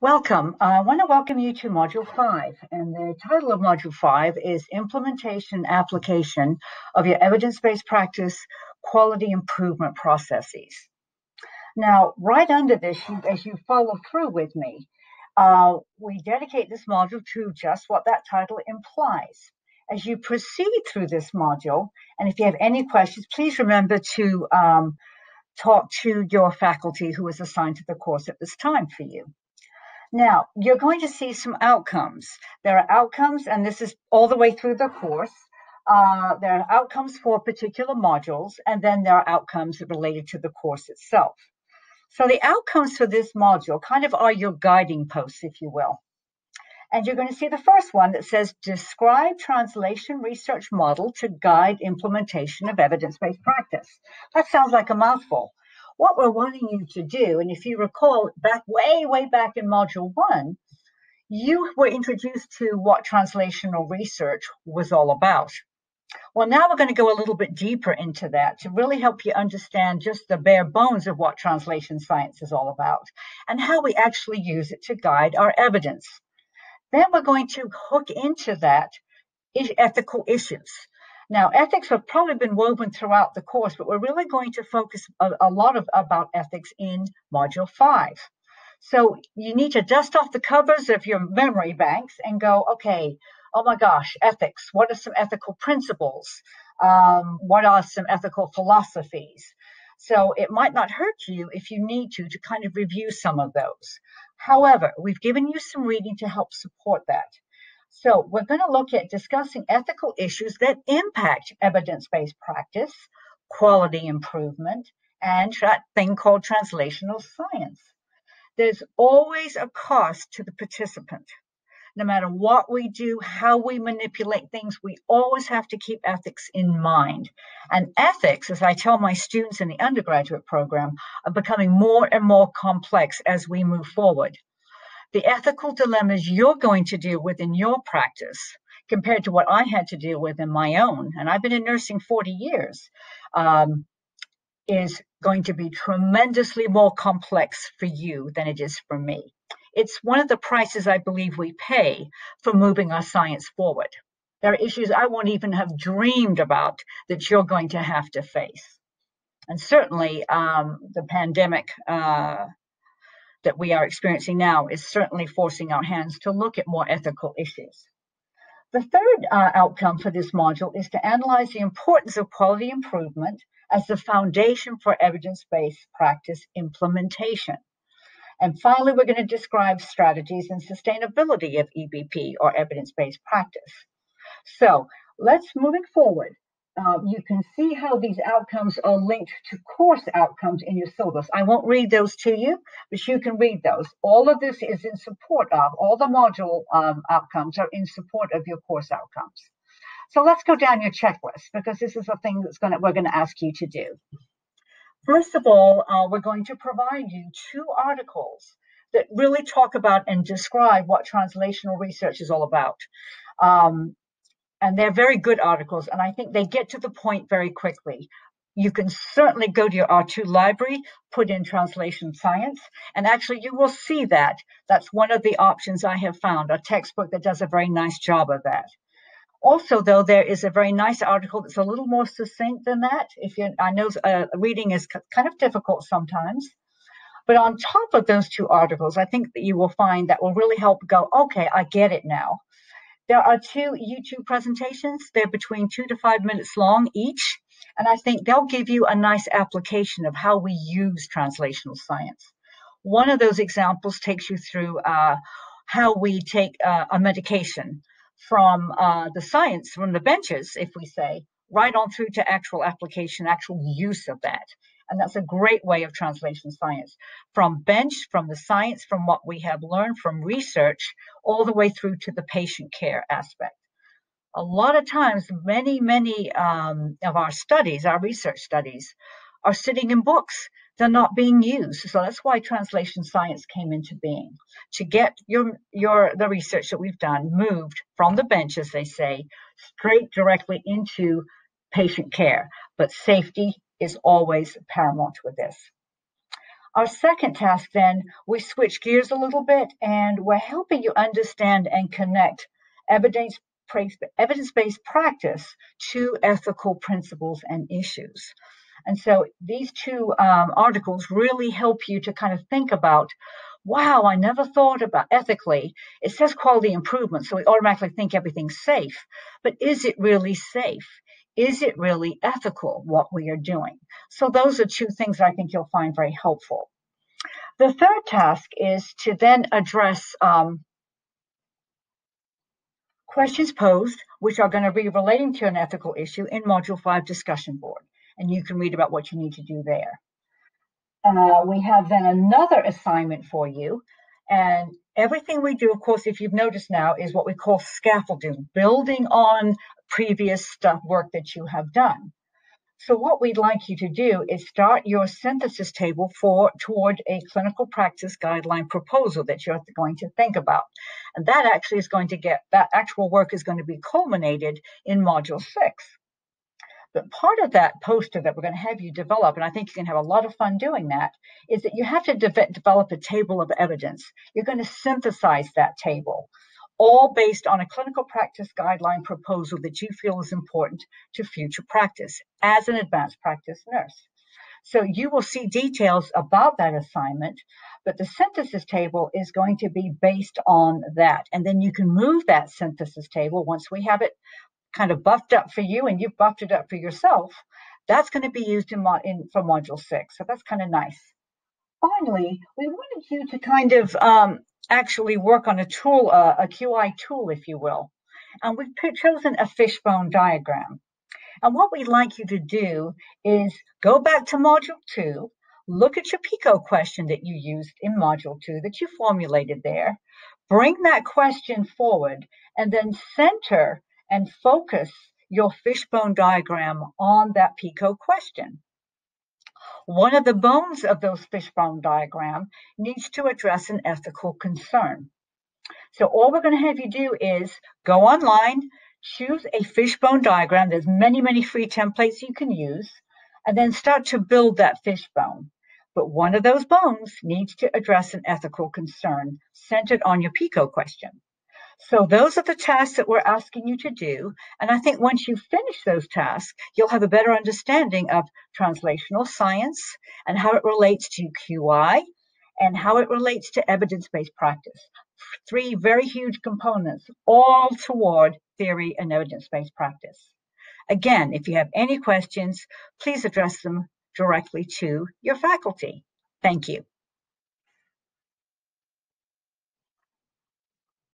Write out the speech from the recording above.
Welcome. I want to welcome you to Module 5. And the title of Module 5 is Implementation Application of Your Evidence-Based Practice Quality Improvement Processes. Now, right under this, you, as you follow through with me, uh, we dedicate this module to just what that title implies. As you proceed through this module, and if you have any questions, please remember to um, talk to your faculty who is assigned to the course at this time for you. Now, you're going to see some outcomes. There are outcomes, and this is all the way through the course. Uh, there are outcomes for particular modules, and then there are outcomes related to the course itself. So the outcomes for this module kind of are your guiding posts, if you will. And you're going to see the first one that says describe translation research model to guide implementation of evidence-based practice. That sounds like a mouthful what we're wanting you to do, and if you recall back way, way back in module one, you were introduced to what translational research was all about. Well, now we're going to go a little bit deeper into that to really help you understand just the bare bones of what translation science is all about and how we actually use it to guide our evidence. Then we're going to hook into that ethical issues. Now, ethics have probably been woven throughout the course, but we're really going to focus a, a lot of, about ethics in Module 5. So you need to dust off the covers of your memory banks and go, okay, oh my gosh, ethics. What are some ethical principles? Um, what are some ethical philosophies? So it might not hurt you if you need to to kind of review some of those. However, we've given you some reading to help support that. So we're going to look at discussing ethical issues that impact evidence-based practice, quality improvement, and that thing called translational science. There's always a cost to the participant. No matter what we do, how we manipulate things, we always have to keep ethics in mind. And ethics, as I tell my students in the undergraduate program, are becoming more and more complex as we move forward the ethical dilemmas you're going to deal with in your practice compared to what I had to deal with in my own, and I've been in nursing 40 years, um, is going to be tremendously more complex for you than it is for me. It's one of the prices I believe we pay for moving our science forward. There are issues I won't even have dreamed about that you're going to have to face. And certainly um, the pandemic uh, that we are experiencing now is certainly forcing our hands to look at more ethical issues. The third uh, outcome for this module is to analyze the importance of quality improvement as the foundation for evidence-based practice implementation. And finally, we're going to describe strategies and sustainability of EBP or evidence-based practice. So let's moving forward uh, you can see how these outcomes are linked to course outcomes in your syllabus. I won't read those to you, but you can read those. All of this is in support of, all the module um, outcomes are in support of your course outcomes. So let's go down your checklist because this is a thing that's going to, we're going to ask you to do. First of all, uh, we're going to provide you two articles that really talk about and describe what translational research is all about. Um, and they're very good articles and i think they get to the point very quickly you can certainly go to your R2 library, put in translation science, and actually you will see that. That's one of the options I have found, a textbook that does a very nice job of that. Also, though, there is a very nice article that's a little more succinct than that. If you, I know uh, reading is kind of difficult sometimes, but on top of those two articles, I think that you will find that will really help go, okay, I get it now. There are two YouTube presentations. They're between two to five minutes long each. And I think they'll give you a nice application of how we use translational science. One of those examples takes you through uh, how we take uh, a medication from uh, the science, from the benches, if we say, right on through to actual application, actual use of that. And that's a great way of translation science from bench, from the science, from what we have learned from research, all the way through to the patient care aspect. A lot of times, many, many um, of our studies, our research studies, are sitting in books. They're not being used. So that's why translation science came into being to get your, your, the research that we've done moved from the bench, as they say, straight directly into patient care. But safety is always paramount with this. Our second task then, we switch gears a little bit and we're helping you understand and connect evidence evidence-based practice to ethical principles and issues. And so these two um, articles really help you to kind of think about, wow, I never thought about ethically. It says quality improvement, so we automatically think everything's safe. But is it really safe? Is it really ethical what we are doing? So those are two things I think you'll find very helpful. The third task is to then address um, questions posed, which are going to be relating to an ethical issue in Module 5 discussion board. And you can read about what you need to do there. Uh, we have then another assignment for you. And everything we do, of course, if you've noticed now, is what we call scaffolding, building on previous stuff work that you have done. So what we'd like you to do is start your synthesis table for toward a clinical practice guideline proposal that you're going to think about. And that actually is going to get, that actual work is going to be culminated in module six. But part of that poster that we're going to have you develop, and I think you can have a lot of fun doing that, is that you have to de develop a table of evidence. You're going to synthesize that table all based on a clinical practice guideline proposal that you feel is important to future practice as an advanced practice nurse. So you will see details about that assignment, but the synthesis table is going to be based on that. And then you can move that synthesis table once we have it kind of buffed up for you and you've buffed it up for yourself. That's going to be used in, in for module six. So that's kind of nice. Finally, we wanted you to kind of um, actually work on a tool, uh, a QI tool, if you will. And we've chosen a fishbone diagram. And what we'd like you to do is go back to module two, look at your PICO question that you used in module two that you formulated there, bring that question forward, and then center and focus your fishbone diagram on that PICO question. One of the bones of those fishbone diagram needs to address an ethical concern. So all we're going to have you do is go online, choose a fishbone diagram. There's many, many free templates you can use, and then start to build that fishbone. But one of those bones needs to address an ethical concern centered on your PICO question. So those are the tasks that we're asking you to do. And I think once you finish those tasks, you'll have a better understanding of translational science and how it relates to QI and how it relates to evidence-based practice. Three very huge components, all toward theory and evidence-based practice. Again, if you have any questions, please address them directly to your faculty. Thank you.